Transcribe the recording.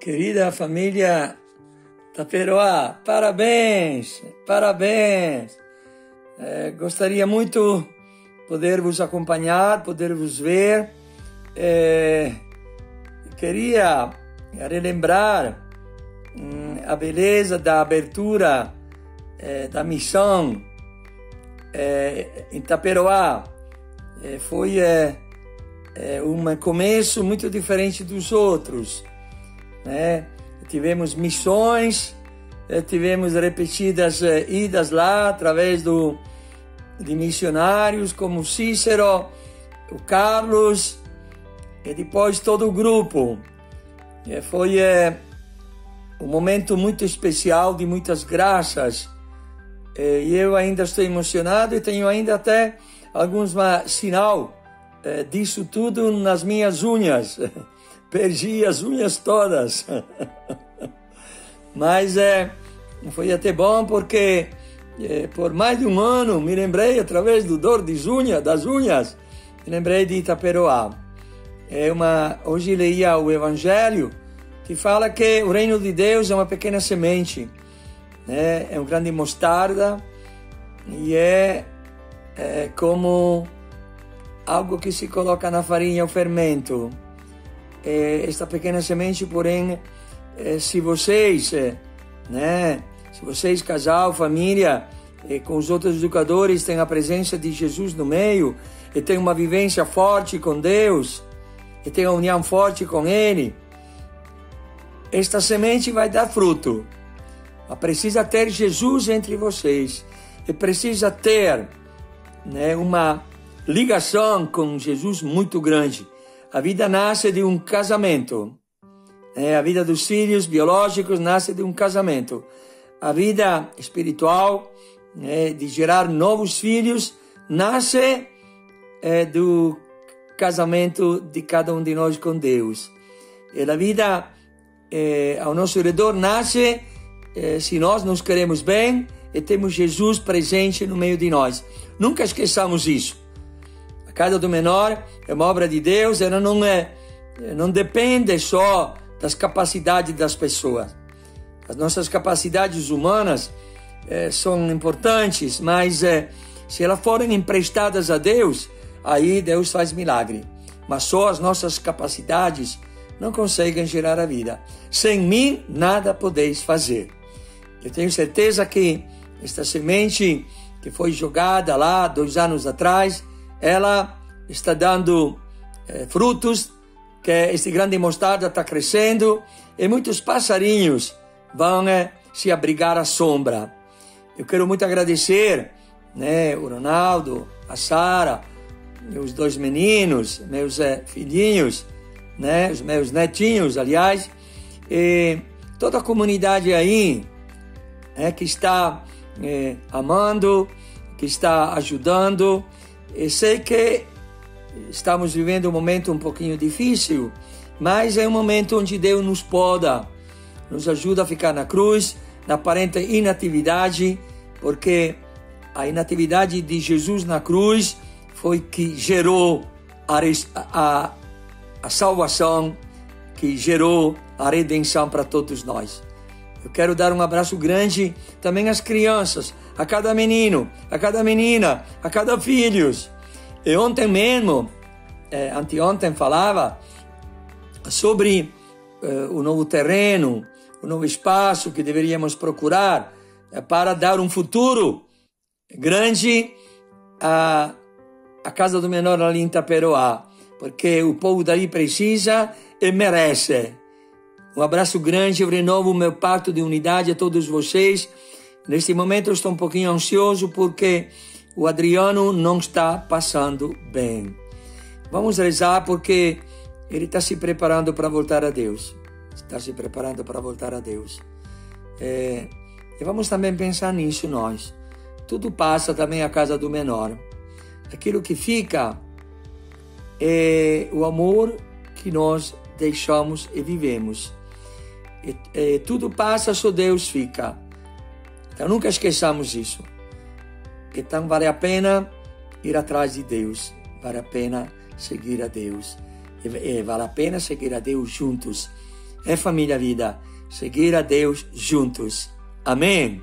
Querida família Taperoá, parabéns, parabéns. É, gostaria muito poder vos acompanhar, poder vos ver. É, queria relembrar hum, a beleza da abertura é, da missão é, em Taperoá. É, foi é, um começo muito diferente dos outros. Né? Tivemos missões, eh, tivemos repetidas eh, idas lá através do, de missionários como Cícero, o Carlos e depois todo o grupo. E foi um momento muito especial de muitas graças. E eu ainda estou emocionado e tenho ainda até alguns sinal disso tudo nas minhas unhas. perdi as unhas todas. Mas é, foi até bom porque é, por mais de um ano me lembrei, através do dor de unha, das unhas, me lembrei de Itaperoá. É uma, hoje leia o Evangelho que fala que o reino de Deus é uma pequena semente, né? é um grande mostarda e é, é como algo que se coloca na farinha, o fermento esta pequena semente, porém, eh, se vocês, eh, né, se vocês, casal, família, com os outros educadores, têm a presença de Jesus no meio, e têm uma vivência forte com Deus, e têm uma união forte com Ele, esta semente vai dar fruto. Mas precisa ter Jesus entre vocês, e precisa ter né, uma ligação com Jesus muito grande. A vida nasce de um casamento. É, a vida dos filhos biológicos nasce de um casamento. A vida espiritual, é, de gerar novos filhos, nasce é, do casamento de cada um de nós com Deus. E a vida é, ao nosso redor nasce é, se nós nos queremos bem e temos Jesus presente no meio de nós. Nunca esqueçamos isso casa do menor é uma obra de Deus, ela não é, não depende só das capacidades das pessoas. As nossas capacidades humanas é, são importantes, mas é, se elas forem emprestadas a Deus, aí Deus faz milagre. Mas só as nossas capacidades não conseguem gerar a vida. Sem mim, nada podeis fazer. Eu tenho certeza que esta semente que foi jogada lá dois anos atrás, ela está dando é, frutos, que esse grande mostarda está crescendo e muitos passarinhos vão é, se abrigar à sombra. Eu quero muito agradecer né, o Ronaldo, a Sara, os dois meninos, meus é, filhinhos, né, os meus netinhos, aliás, e toda a comunidade aí é, que está é, amando, que está ajudando, eu sei que estamos vivendo um momento um pouquinho difícil, mas é um momento onde Deus nos poda, nos ajuda a ficar na cruz, na aparente inatividade, porque a inatividade de Jesus na cruz foi que gerou a, a, a salvação, que gerou a redenção para todos nós. Eu quero dar um abraço grande também às crianças, a cada menino, a cada menina, a cada filhos. E ontem mesmo, é, anteontem, falava sobre é, o novo terreno, o novo espaço que deveríamos procurar é, para dar um futuro grande à, à Casa do Menor ali em Itaperoá, porque o povo dali precisa e merece. Um abraço grande, eu renovo o meu pacto de unidade a todos vocês Neste momento eu estou um pouquinho ansioso porque o Adriano não está passando bem. Vamos rezar porque ele está se preparando para voltar a Deus. Está se preparando para voltar a Deus. É, e vamos também pensar nisso nós. Tudo passa também a casa do menor. Aquilo que fica é o amor que nós deixamos e vivemos. E, e, tudo passa, só Deus fica. Então nunca esqueçamos isso. Então vale a pena ir atrás de Deus, vale a pena seguir a Deus, e, vale a pena seguir a Deus juntos, é família vida. Seguir a Deus juntos. Amém.